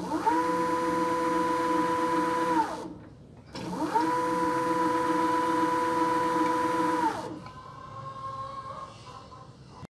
Ooh.